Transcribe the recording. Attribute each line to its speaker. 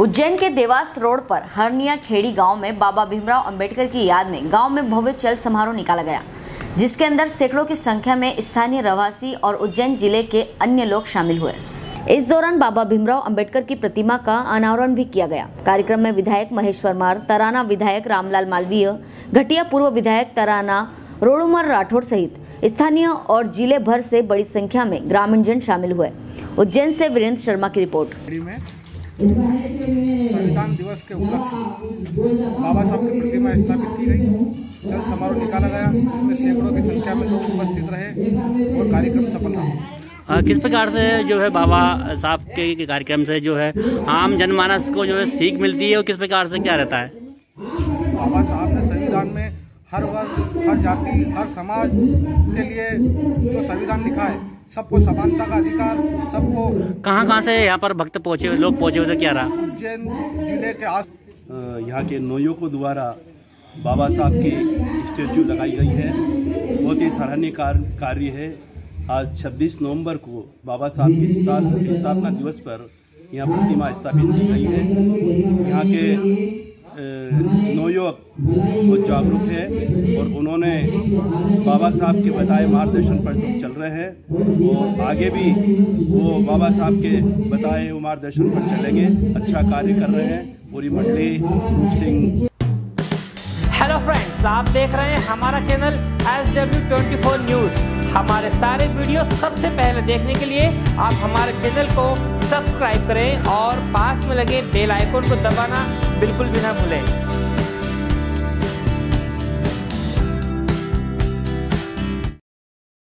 Speaker 1: उज्जैन के देवास रोड पर हरनिया खेड़ी गाँव में बाबा भीमराव अंबेडकर की याद में गाँव में भव्य चल समारोह निकाला गया, जिसके अंदर सैकड़ों की संख्या में स्थानीय रहवासी और उज्जैन ज़िले के अन्य लोग शामिल हुए। इस दौरान बाबा भीमराव अंबेडकर की प्रतिमा का अनावरण भी किया गया। कार्यक्रम में विधायक महेश परमार तराना विधायक रामलाल मालवीय, घटिया पूर्व विधायक तराना रोडुमर राठौर सहित स्थानीय और ज़िले भर से बड़ी संख्या में ग्रामीण जन शामिल हुए। उज्जैन से वीरेंद्र शर्मा की रिपोर्ट।
Speaker 2: संविधान दिवस के उपलक्ष्य में बाबा साहब की प्रतिमा स्थापित की गई। जल समारोह निकाला गया इसमें सैकड़ों की संख्या में लोग उपस्थित रहे और कार्यक्रम सफल रहा।
Speaker 3: किस प्रकार से जो है बाबा साहब के के कार्यक्रम से जो है आम जनमानस को जो है सीख मिलती है और किस प्रकार से क्या रहता है?
Speaker 2: बाबा साहब ने संविधान में हर वर्ग हर जाति हर समाज के लिए जो संविधान लिखा है सबको समानता का अधिकार सबको
Speaker 3: कहाँ कहाँ से यहाँ पर भक्त पहुँचे हुए लोग पहुँचे हुए तो क्या रहा?
Speaker 2: उज्जैन ज़िले के आस
Speaker 4: यहाँ के नोयों द्वारा बाबा साहब की स्टेचू लगाई गई है। बहुत ही सराहनीय कार- कार्य है। आज 26 नवंबर को बाबा साहब के स्थापना दिवस पर यहाँ प्रतिमा स्थापित की गई है। यहाँ के नवयुवक बहुत जागरूक है और उन्होंने बाबा साहब के बताए मार्गदर्शन पर चल रहे हैं और आगे भी वो बाबा साहब के बताए मार्गदर्शन पर चलेंगे अच्छा कार्य कर रहे हैं, पूरी मंडली, रूप सिंह।
Speaker 5: हेलो फ्रेंड्स आप देख रहे हैं हमारा channel S W twenty four news हमारे सारे वीडियो सबसे पहले देखने के लिए आप हमारे चैनल को सब्सक्राइब करें और पास में लगे बेल आइकन को दबाना बिल्कुल भी ना भूलें।